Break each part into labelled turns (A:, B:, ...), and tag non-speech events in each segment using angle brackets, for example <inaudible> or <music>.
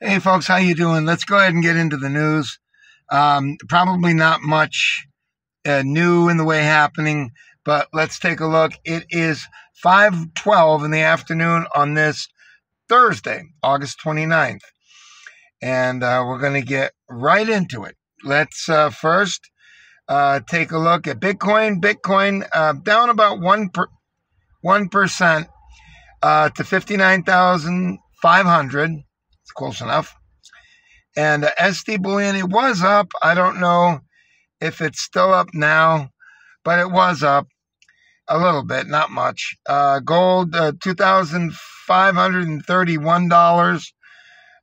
A: Hey folks, how you doing? Let's go ahead and get into the news. Um, probably not much uh, new in the way happening, but let's take a look. It is 5:12 in the afternoon on this Thursday, August 29th, and uh, we're going to get right into it. Let's uh, first uh, take a look at Bitcoin. Bitcoin uh, down about one per one percent uh, to 59,500 close enough. And uh, Bullion, it was up. I don't know if it's still up now, but it was up a little bit, not much. Uh, gold, uh, $2,531,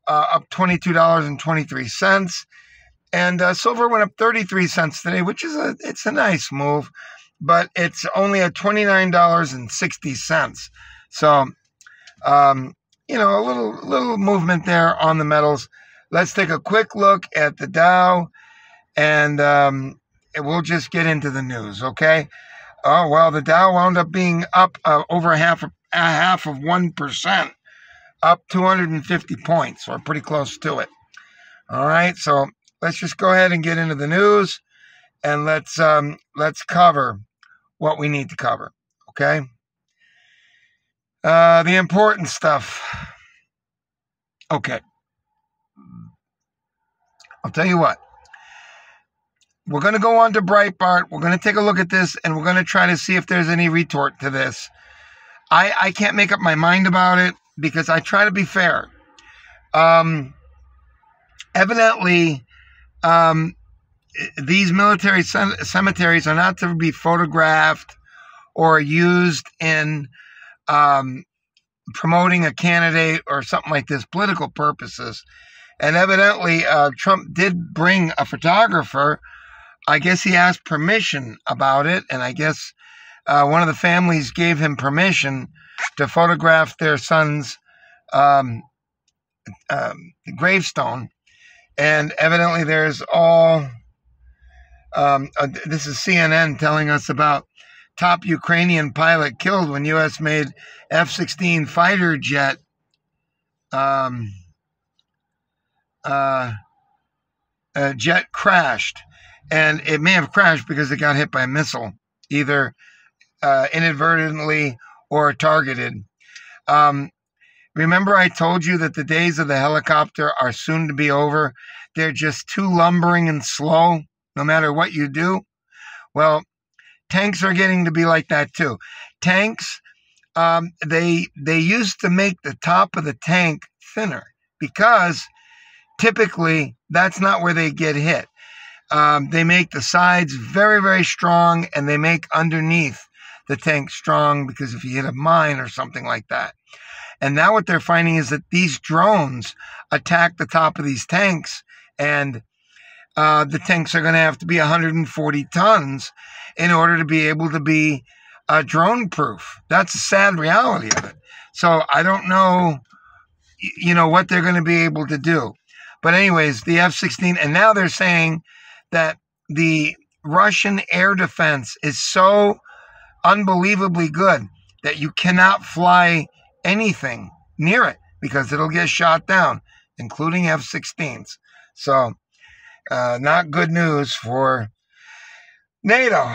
A: uh, up $22.23. And uh, silver went up 33 cents today, which is a, it's a nice move, but it's only at $29.60. So, um, you know, a little little movement there on the metals. Let's take a quick look at the Dow, and um, we'll just get into the news. Okay. Oh well, the Dow wound up being up uh, over half a half of one percent, up 250 points, or pretty close to it. All right, so let's just go ahead and get into the news, and let's um, let's cover what we need to cover. Okay. Uh, the important stuff. Okay. I'll tell you what. We're going to go on to Breitbart. We're going to take a look at this and we're going to try to see if there's any retort to this. I, I can't make up my mind about it because I try to be fair. Um, evidently, um, these military cemeteries are not to be photographed or used in um, promoting a candidate or something like this, political purposes. And evidently, uh, Trump did bring a photographer. I guess he asked permission about it, and I guess uh, one of the families gave him permission to photograph their son's um, um, gravestone. And evidently, there's all. Um, uh, this is CNN telling us about top Ukrainian pilot killed when U.S. made F-16 fighter jet um, uh, jet crashed, and it may have crashed because it got hit by a missile, either uh, inadvertently or targeted. Um, remember, I told you that the days of the helicopter are soon to be over. They're just too lumbering and slow, no matter what you do. Well, tanks are getting to be like that too. Tanks, um, they they used to make the top of the tank thinner because typically that's not where they get hit. Um, they make the sides very very strong, and they make underneath the tank strong because if you hit a mine or something like that. And now what they're finding is that these drones attack the top of these tanks and uh, the tanks are going to have to be 140 tons in order to be able to be uh, drone proof. That's the sad reality of it. So I don't know, you know, what they're going to be able to do. But anyways, the F-16, and now they're saying that the Russian air defense is so unbelievably good that you cannot fly anything near it because it'll get shot down, including F-16s. So uh, not good news for NATO.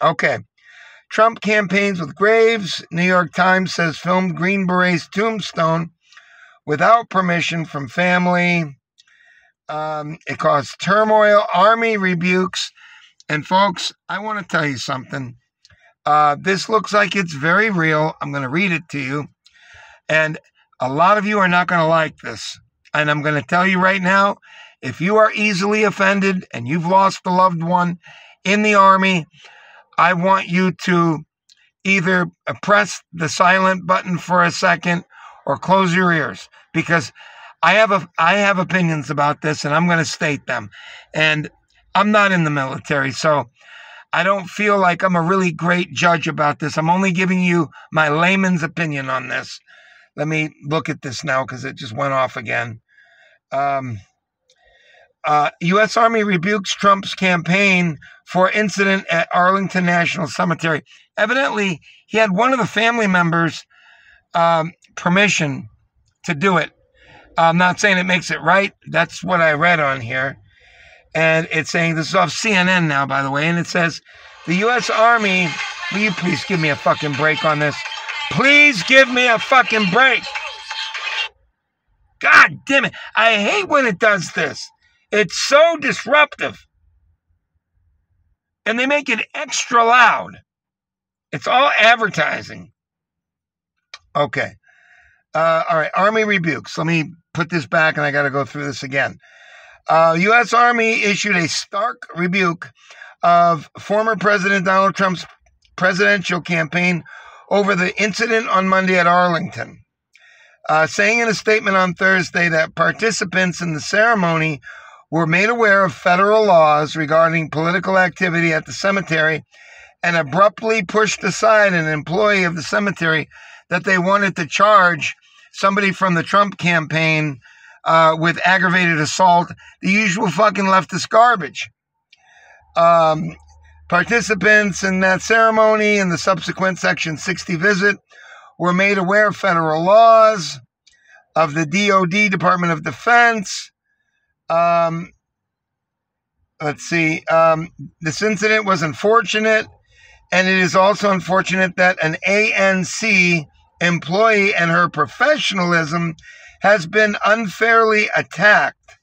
A: Okay. Trump campaigns with Graves. New York Times says filmed Green Beret's tombstone without permission from family. Um, it caused turmoil. Army rebukes. And folks, I want to tell you something. Uh, this looks like it's very real. I'm going to read it to you. And a lot of you are not going to like this. And I'm going to tell you right now if you are easily offended and you've lost a loved one in the Army, I want you to either press the silent button for a second or close your ears because I have a I have opinions about this and I'm going to state them. And I'm not in the military, so I don't feel like I'm a really great judge about this. I'm only giving you my layman's opinion on this. Let me look at this now because it just went off again. Um, uh, U.S. Army rebukes Trump's campaign for incident at Arlington National Cemetery. Evidently, he had one of the family members um, permission to do it. I'm not saying it makes it right. That's what I read on here. And it's saying, this is off CNN now, by the way, and it says, the U.S. Army, will you please give me a fucking break on this? Please give me a fucking break. God damn it. I hate when it does this. It's so disruptive. And they make it extra loud. It's all advertising. Okay. Uh, all right. Army rebukes. Let me put this back and I got to go through this again. Uh, U.S. Army issued a stark rebuke of former President Donald Trump's presidential campaign over the incident on Monday at Arlington, uh, saying in a statement on Thursday that participants in the ceremony were made aware of federal laws regarding political activity at the cemetery and abruptly pushed aside an employee of the cemetery that they wanted to charge somebody from the Trump campaign uh, with aggravated assault, the usual fucking leftist garbage. Um, participants in that ceremony and the subsequent Section 60 visit were made aware of federal laws, of the DOD, Department of Defense. Um, let's see. Um, this incident was unfortunate, and it is also unfortunate that an ANC employee and her professionalism has been unfairly attacked.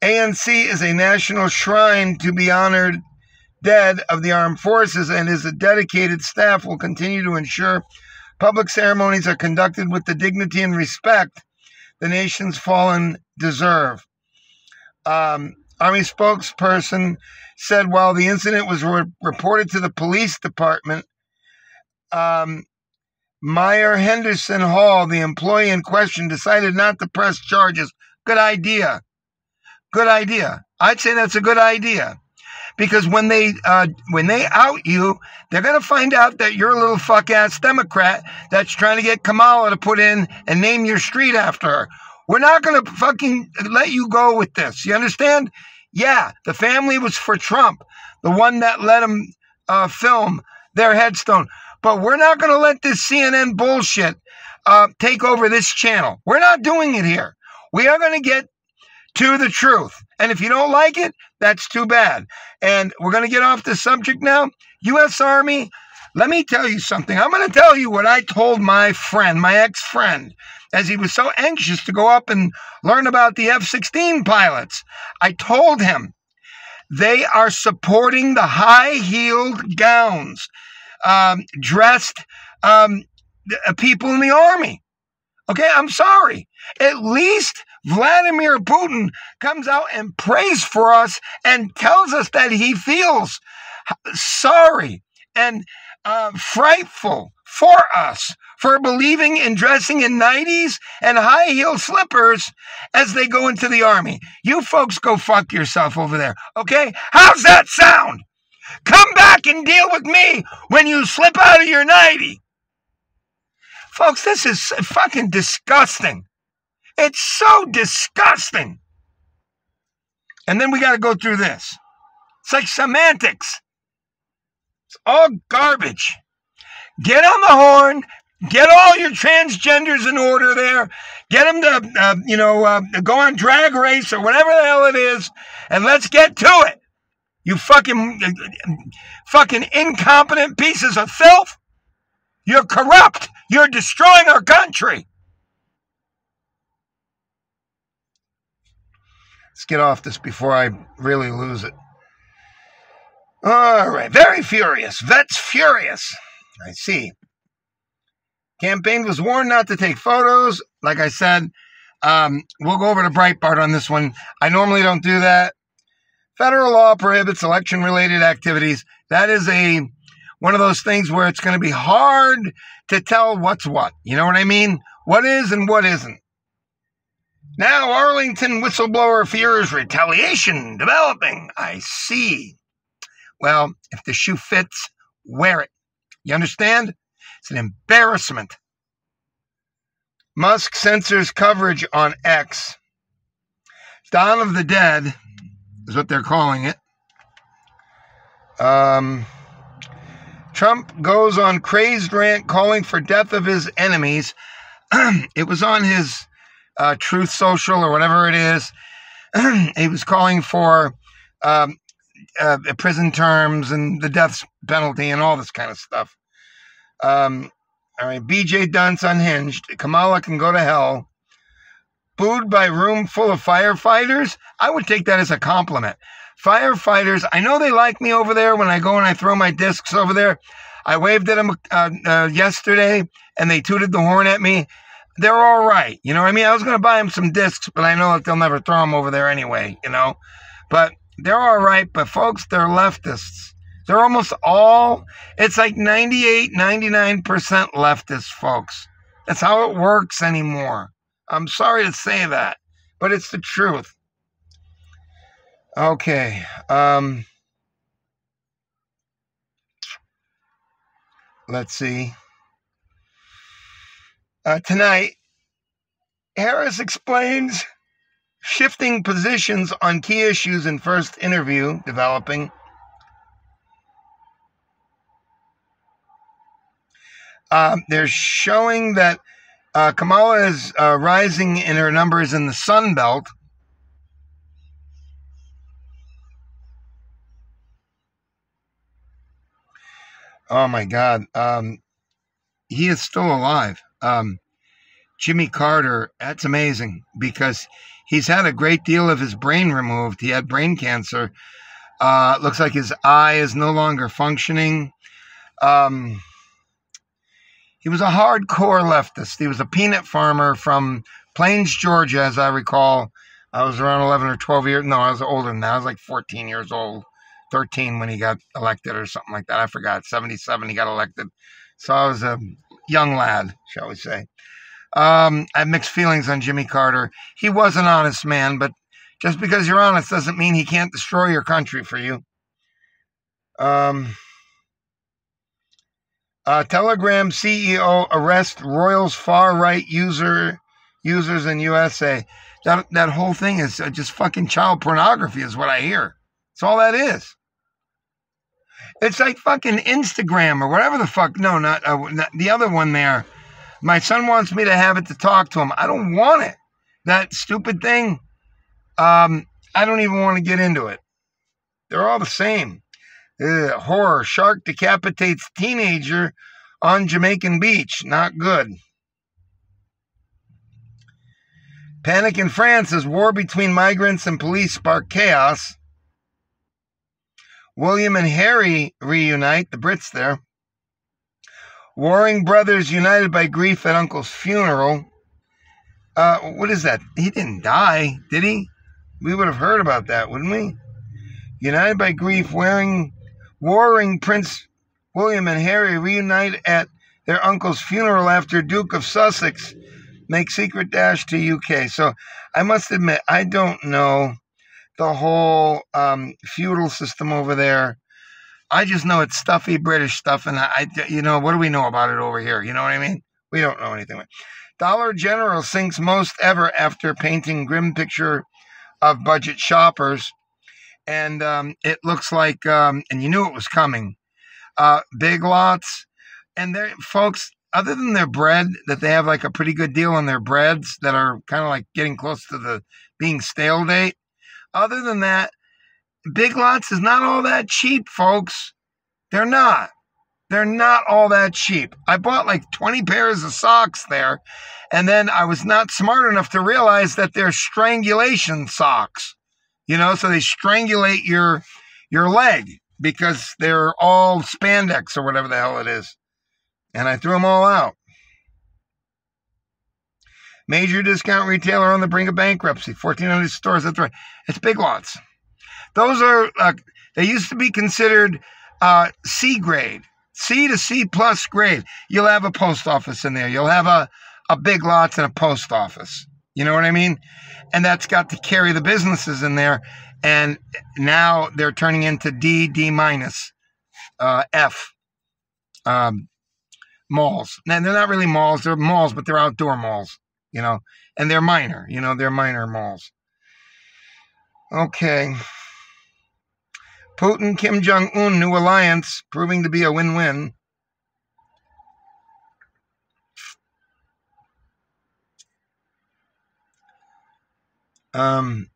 A: ANC is a national shrine to be honored dead of the armed forces and is a dedicated staff will continue to ensure public ceremonies are conducted with the dignity and respect the nation's fallen deserve. Um, Army spokesperson said while the incident was re- reported to the police department, um, Myer Henderson Hall, the employee in question, decided not to press charges. Good idea. Good idea. I'd say that's a good idea. Because when they uh, when they out you, they're gonna find out that you're a little fuck ass Democrat that's trying to get Kamala to put in and name your street after her. We're not gonna fucking let you go with this. You understand? Yeah, the family was for Trump, the one that let him uh, film their headstone. But we're not going to let this CNN bullshit uh, take over this channel. We're not doing it here. We are going to get to the truth. And if you don't like it, that's too bad. And we're going to get off the subject now. U.S. Army, let me tell you something. I'm going to tell you what I told my friend, my ex friend, as he was so anxious to go up and learn about the F 16 pilots. I told him they are supporting the high heeled gowns um, dressed um, uh, people in the army. Okay, I'm sorry. At least Vladimir Putin comes out and prays for us and tells us that he feels sorry and uh, frightful for us for believing in dressing in 90s and high heel slippers as they go into the army. You folks go fuck yourself over there, okay? How's that sound? Come back and deal with me when you slip out of your 90. Folks, this is fucking disgusting. It's so disgusting. And then we got to go through this. It's like semantics. It's all garbage. Get on the horn. Get all your transgenders in order there. Get them to, uh, you know, uh, go on drag race or whatever the hell it is, and let's get to it. You fucking, fucking incompetent pieces of filth. You're corrupt. You're destroying our country. Let's get off this before I really lose it. All right. Very furious. Vets furious. I see. Campaign was warned not to take photos. Like I said, um, we'll go over to Breitbart on this one. I normally don't do that. Federal law prohibits election related activities. That is a one of those things where it's going to be hard to tell what's what. You know what I mean? What is and what isn't. Now, Arlington whistleblower fears retaliation developing. I see. Well, if the shoe fits, wear it. You understand? It's an embarrassment. Musk censors coverage on X. Dawn of the Dead is what they're calling it. Um, Trump goes on crazed rant calling for death of his enemies. <clears throat> it was on his uh, Truth Social or whatever it is. <clears throat> he was calling for um, uh, prison terms and the death penalty and all this kind of stuff. Um, all right, BJ Dunce unhinged. Kamala can go to hell. Booed by room full of firefighters. I would take that as a compliment. Firefighters, I know they like me over there when I go and I throw my discs over there. I waved at them uh, uh, yesterday and they tooted the horn at me. They're all right. You know what I mean? I was going to buy them some discs, but I know that they'll never throw them over there anyway, you know? But they're all right. But folks, they're leftists. They're almost all, it's like 98, 99% leftists, folks. That's how it works anymore. I'm sorry to say that, but it's the truth. Okay. Um, let's see. Uh, tonight, Harris explains shifting positions on key issues in first interview developing. Um, they're showing that uh, Kamala is uh, rising in her numbers in the Sun Belt. Oh my God. Um, he is still alive. Um, Jimmy Carter, that's amazing because he's had a great deal of his brain removed. He had brain cancer. Uh, looks like his eye is no longer functioning. Um, he was a hardcore leftist. He was a peanut farmer from Plains, Georgia, as I recall. I was around 11 or 12 years. Old. No, I was older than that. I was like 14 years old. 13 when he got elected or something like that. I forgot. 77 he got elected. So I was a young lad, shall we say. Um, I have mixed feelings on Jimmy Carter. He was an honest man, but just because you're honest doesn't mean he can't destroy your country for you. Um, uh, Telegram CEO arrest Royals far right user users in USA. That that whole thing is just fucking child pornography, is what I hear. That's all that is. It's like fucking Instagram or whatever the fuck. No, not, uh, not the other one there. My son wants me to have it to talk to him. I don't want it. That stupid thing. Um, I don't even want to get into it. They're all the same. Ugh, horror. Shark decapitates teenager on Jamaican beach. Not good. Panic in France as war between migrants and police spark chaos. William and Harry reunite, the Brits there. Warring brothers united by grief at uncle's funeral. Uh, what is that? He didn't die, did he? We would have heard about that, wouldn't we? United by grief, wearing, warring Prince William and Harry reunite at their uncle's funeral after Duke of Sussex make secret dash to UK. So I must admit, I don't know the whole um, feudal system over there. I just know it's stuffy British stuff, and I, you know, what do we know about it over here? You know what I mean? We don't know anything. Dollar General sinks most ever after painting grim picture of budget shoppers, and um, it looks like, um, and you knew it was coming. Uh, big lots, and there, folks. Other than their bread, that they have like a pretty good deal on their breads that are kind of like getting close to the being stale date other than that, Big Lots is not all that cheap, folks. They're not. They're not all that cheap. I bought like 20 pairs of socks there, and then I was not smart enough to realize that they're strangulation socks. You know, so they strangulate your your leg because they're all spandex or whatever the hell it is. And I threw them all out. Major discount retailer on the brink of bankruptcy. 1,400 stores. That's right. It's Big Lots. Those are, uh, they used to be considered uh, C grade, C to C plus grade. You'll have a post office in there. You'll have a, a Big Lots and a post office. You know what I mean? And that's got to carry the businesses in there. And now they're turning into D, D minus, uh, F um, malls. Now, they're not really malls. They're malls, but they're outdoor malls you know, and they're minor, you know, they're minor malls. Okay. Putin Kim Jong un new alliance proving to be a win win. Um,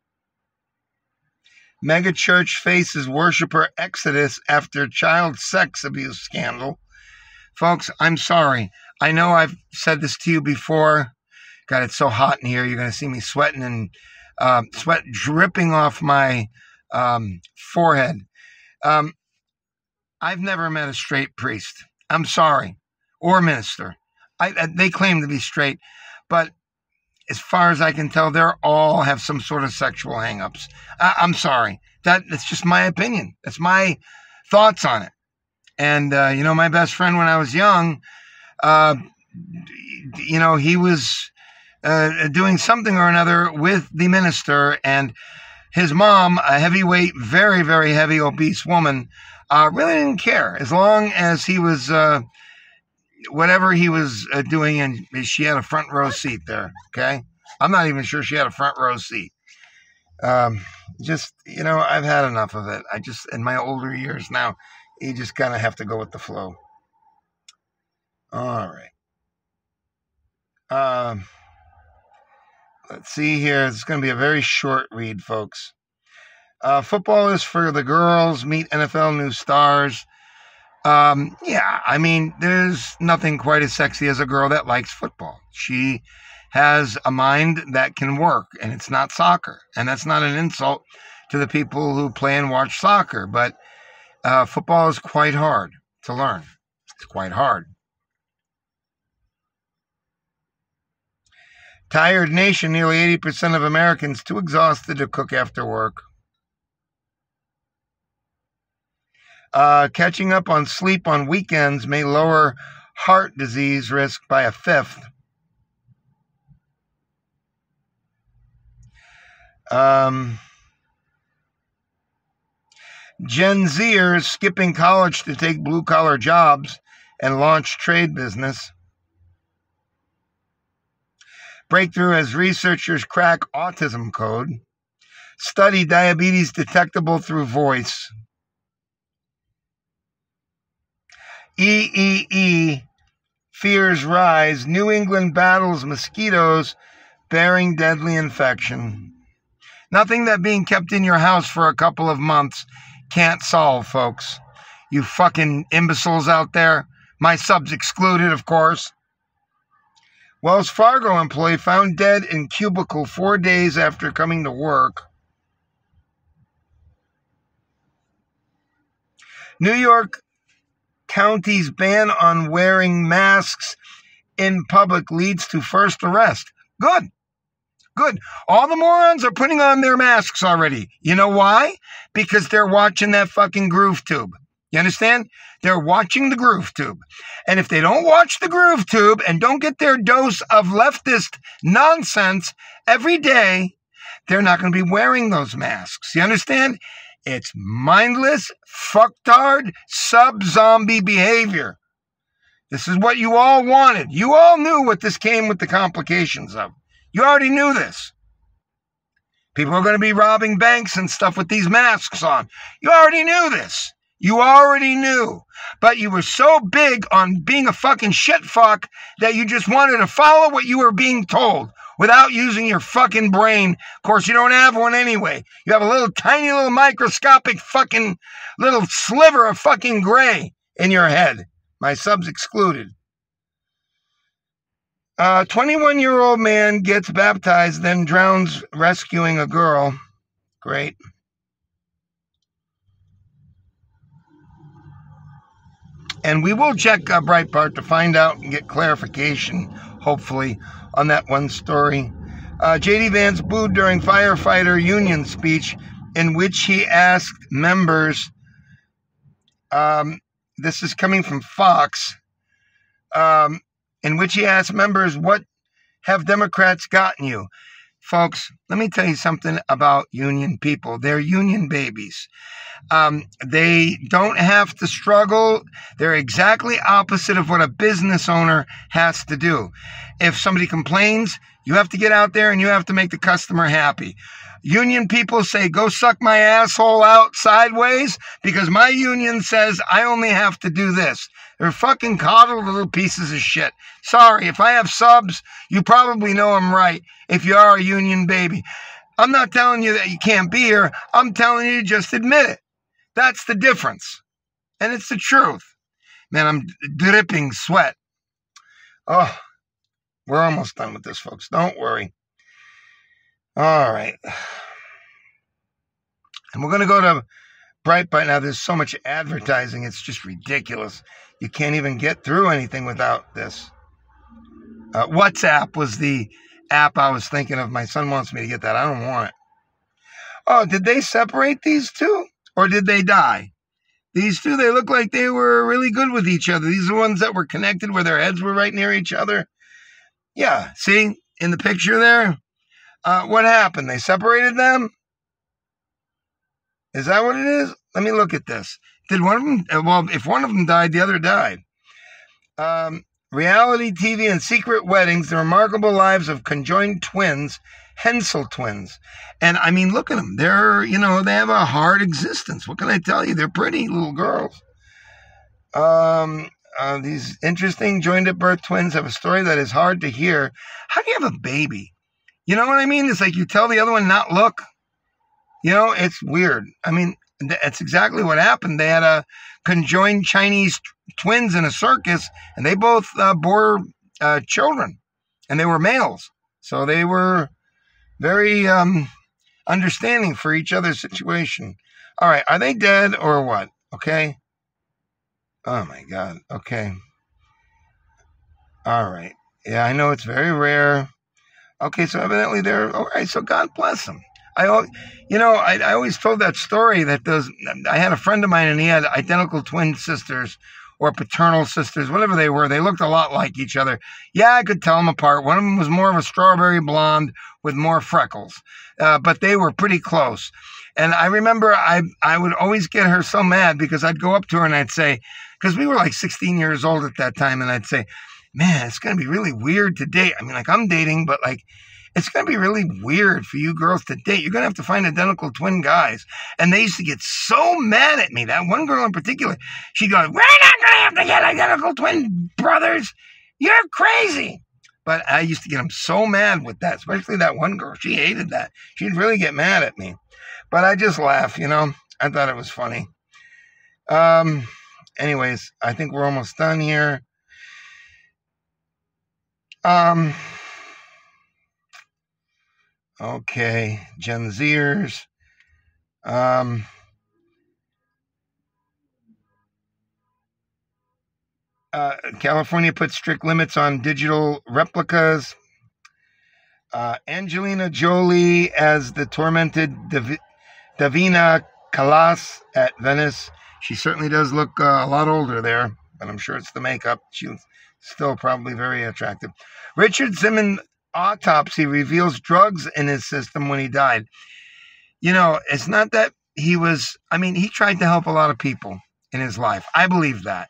A: megachurch faces worshiper exodus after child sex abuse scandal. Folks, I'm sorry. I know I've said this to you before. God, it's so hot in here. You're going to see me sweating and um, sweat dripping off my um, forehead. Um, I've never met a straight priest. I'm sorry, or minister. I, they claim to be straight, but as far as I can tell, they're all have some sort of sexual hangups. I, I'm sorry. That that's just my opinion. That's my thoughts on it. And uh, you know, my best friend when I was young, uh, you know, he was uh, doing something or another with the minister, and his mom, a heavyweight, very very heavy, obese woman, uh, really didn't care as long as he was uh, whatever he was uh, doing, and she had a front row seat there. Okay, I'm not even sure she had a front row seat. Um, just you know, I've had enough of it. I just in my older years now, you just kind of have to go with the flow. All right. Um, let's see here. It's going to be a very short read, folks. Uh, football is for the girls. Meet NFL new stars. Um, yeah, I mean, there's nothing quite as sexy as a girl that likes football. She has a mind that can work, and it's not soccer. And that's not an insult to the people who play and watch soccer, but uh, football is quite hard to learn. It's quite hard. Tired nation, nearly 80% of Americans too exhausted to cook after work. Uh, catching up on sleep on weekends may lower heart disease risk by a fifth. Um, Gen Zers skipping college to take blue collar jobs and launch trade business. Breakthrough as researchers crack autism code. Study diabetes detectable through voice. EEE fears rise. New England battles mosquitoes bearing deadly infection. Nothing that being kept in your house for a couple of months can't solve, folks. You fucking imbeciles out there. My subs excluded, of course. Wells Fargo employee found dead in cubicle four days after coming to work. New York County's ban on wearing masks in public leads to first arrest. Good. Good. All the morons are putting on their masks already. You know why? Because they're watching that fucking groove tube. You understand? They're watching the groove tube. And if they don't watch the groove tube and don't get their dose of leftist nonsense every day, they're not going to be wearing those masks. You understand? It's mindless, fucktard, sub zombie behavior. This is what you all wanted. You all knew what this came with the complications of. You already knew this. People are going to be robbing banks and stuff with these masks on. You already knew this. You already knew. But you were so big on being a fucking shit fuck that you just wanted to follow what you were being told without using your fucking brain. Of course, you don't have one anyway. You have a little tiny little microscopic fucking little sliver of fucking gray in your head. My subs excluded. A 21 year old man gets baptized, then drowns rescuing a girl. Great. And we will check uh, Breitbart to find out and get clarification, hopefully, on that one story. Uh, J.D. Vance booed during firefighter union speech in which he asked members, um, this is coming from Fox, um, in which he asked members, What have Democrats gotten you? Folks, let me tell you something about union people. They're union babies. Um, they don't have to struggle. They're exactly opposite of what a business owner has to do. If somebody complains, you have to get out there and you have to make the customer happy. Union people say, go suck my asshole out sideways because my union says I only have to do this. They're fucking coddled little pieces of shit. Sorry, if I have subs, you probably know I'm right if you are a union baby. I'm not telling you that you can't be here. I'm telling you to just admit it. That's the difference. And it's the truth. Man, I'm dripping sweat. Oh, we're almost done with this, folks. Don't worry. All right. And we're going to go to Bright Breitbart. Now, there's so much advertising, it's just ridiculous. You can't even get through anything without this. Uh, WhatsApp was the app I was thinking of. My son wants me to get that. I don't want it. Oh, did they separate these two? Or did they die? These two, they look like they were really good with each other. These are ones that were connected where their heads were right near each other. Yeah, see in the picture there? Uh, what happened? They separated them? Is that what it is? Let me look at this. Did one of them, uh, well, if one of them died, the other died. Um, reality TV and secret weddings, the remarkable lives of conjoined twins, Hensel twins. And I mean, look at them. They're, you know, they have a hard existence. What can I tell you? They're pretty little girls. Um, uh, these interesting joined at birth twins have a story that is hard to hear. How do you have a baby? You know what I mean? It's like you tell the other one not look. You know, it's weird. I mean, that's exactly what happened. They had a conjoined Chinese twins in a circus, and they both uh, bore uh, children, and they were males. So they were very um, understanding for each other's situation. All right, are they dead or what? Okay. Oh my God. Okay. All right. Yeah, I know it's very rare. Okay, so evidently they're all right. So God bless them. I, you know, I, I always told that story that those. I had a friend of mine, and he had identical twin sisters or paternal sisters, whatever they were. They looked a lot like each other. Yeah, I could tell them apart. One of them was more of a strawberry blonde with more freckles, uh, but they were pretty close. And I remember I I would always get her so mad because I'd go up to her and I'd say, because we were like 16 years old at that time, and I'd say, man, it's going to be really weird to date. I mean, like I'm dating, but like it's going to be really weird for you girls to date. You're going to have to find identical twin guys. And they used to get so mad at me. That one girl in particular, she goes, We're not going to have to get identical twin brothers. You're crazy. But I used to get them so mad with that, especially that one girl. She hated that. She'd really get mad at me. But I just laugh, you know. I thought it was funny. Um, anyways, I think we're almost done here. Um, Okay, Gen Zers. Um, uh, California put strict limits on digital replicas. Uh, Angelina Jolie as the tormented Dav- Davina Callas at Venice. She certainly does look uh, a lot older there, but I'm sure it's the makeup. She's still probably very attractive. Richard Simmons autopsy reveals drugs in his system when he died. You know, it's not that he was, I mean, he tried to help a lot of people in his life. I believe that.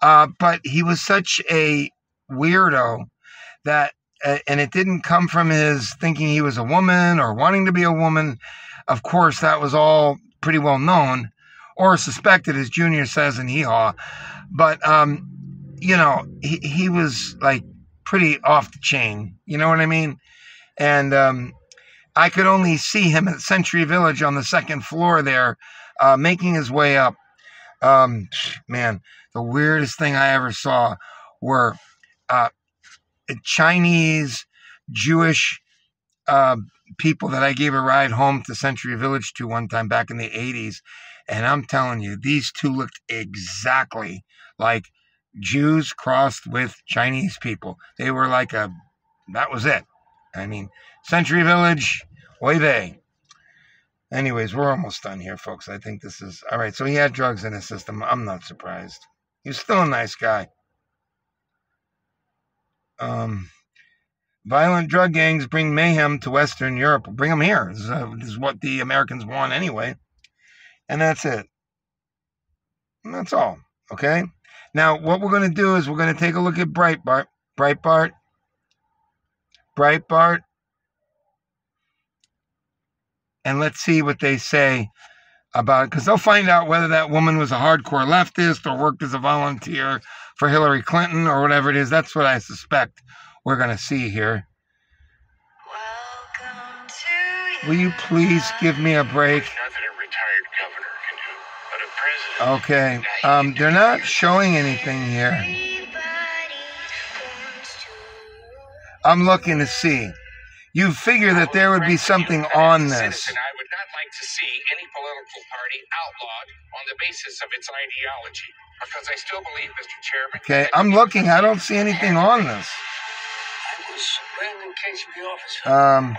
A: Uh, but he was such a weirdo that, uh, and it didn't come from his thinking he was a woman or wanting to be a woman. Of course, that was all pretty well known or suspected, as Junior says in Hee Haw. But, um, you know, he, he was like pretty off the chain. You know what I mean? And um, I could only see him at Century Village on the second floor there, uh, making his way up. Um, man, the weirdest thing I ever saw were uh, Chinese, Jewish uh, people that I gave a ride home to Century Village to one time back in the 80s. And I'm telling you, these two looked exactly like Jews crossed with Chinese people. They were like a, that was it. I mean, Century Village, way they. Anyways, we're almost done here, folks. I think this is all right. So he had drugs in his system. I'm not surprised. He's still a nice guy. Um, violent drug gangs bring mayhem to Western Europe. Bring them here. This is, uh, this is what the Americans want anyway. And that's it. And that's all. Okay. Now, what we're going to do is we're going to take a look at Breitbart. Breitbart. Breitbart. And let's see what they say about it, because they'll find out whether that woman was a hardcore leftist or worked as a volunteer for Hillary Clinton or whatever it is. That's what I suspect we're going to see here. Welcome to Will you please give me a break?
B: Nothing a retired governor can do, but a president.
A: Okay. Um, they're not showing anything here. I'm looking to see. You figure that there would be something on this.
B: I would not like to see any political party outlawed on the basis of its ideology, because I still believe, Mr. Chairman.
A: Okay, I'm looking. I don't see anything on this.
C: I was Brandon KGB officer,
A: Um,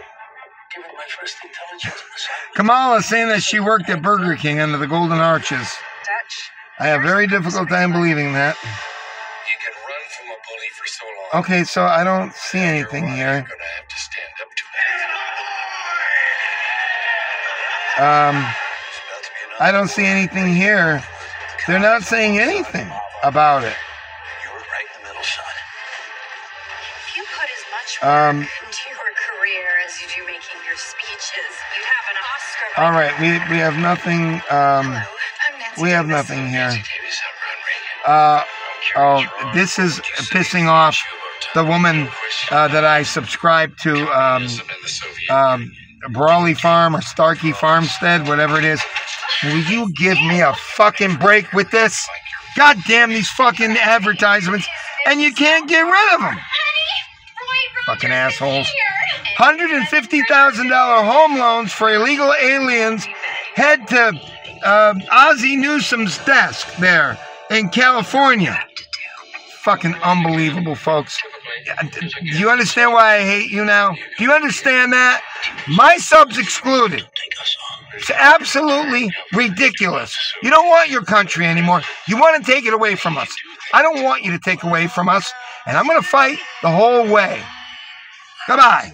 C: given my first intelligence assignment.
A: Kamala is saying that she worked at Burger King under the Golden Arches.
D: Dutch.
A: I have very difficult time believing that.
B: You can run from a bully for so long.
A: Okay, so I don't see anything here.
B: gonna have to stand up to
A: Um,
B: it. It's about to be an
A: I don't see anything here. They're not saying anything about it.
C: You were right in the middle, son.
D: If you put as much
A: Um, All right, we we have nothing. Um,
D: Hello, I'm Nancy
A: we have nothing here.
B: Davis outrun Reagan.
A: Uh, oh, this is pissing off the woman uh, that I subscribe to. Um, um, Brawley Farm or Starkey Farmstead, whatever it is. Will you give me a fucking break with this? God damn these fucking advertisements, and you can't get rid of them. Fucking assholes. $150,000 home loans for illegal aliens head to uh, Ozzie Newsom's desk there in California. Fucking unbelievable, folks. Do you understand why I hate you now? Do you understand that? My sub's excluded. It's absolutely ridiculous. You don't want your country anymore. You want to take it away from us. I don't want you to take away from us, and I'm going to fight the whole way. Goodbye.